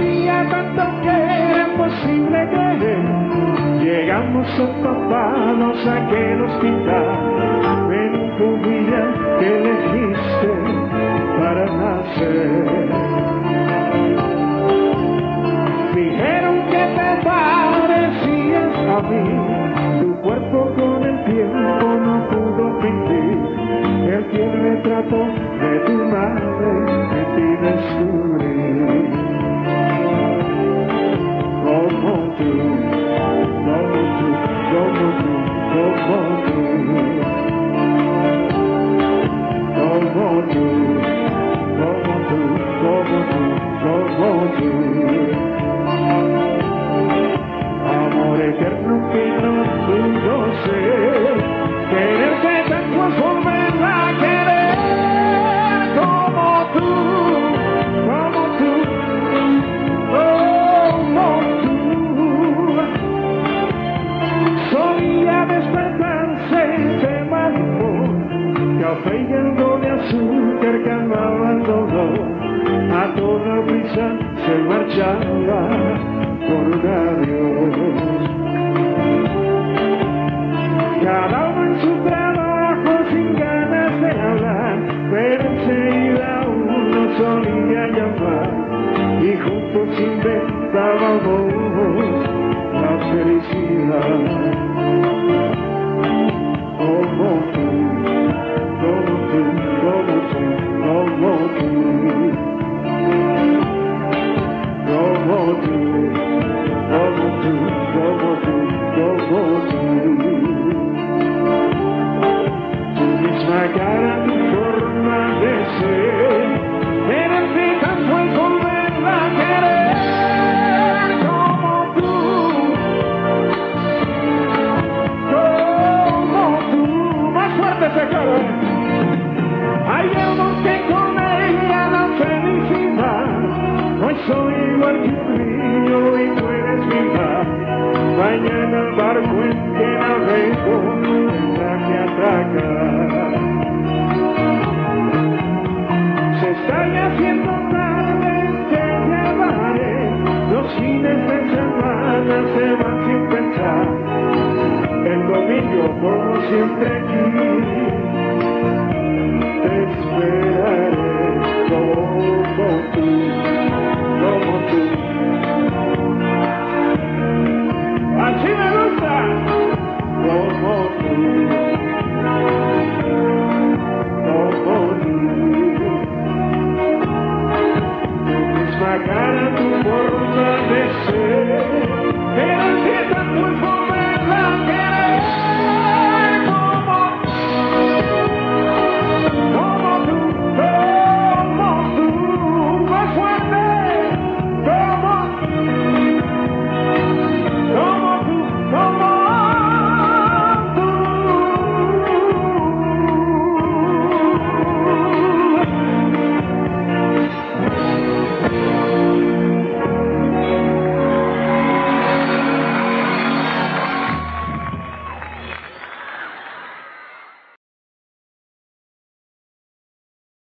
hacía tanto que era imposible creer. Llegamos empapados a aquel hospital en un día que elegiste para nacer. Dijeron que te parecías a mí, tu cuerpo con el tiempo no pudo fingir el fiel retrato de tu madre en ti descubrí. Café algo de azúcar calmaba el dolor. A toda prisa se marchaba un adiós. navego. Se están haciendo tarde, te llevaré, los fines de semana se van sin pensar. El domingo como siempre aquí, te.